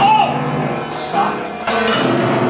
カイオさあ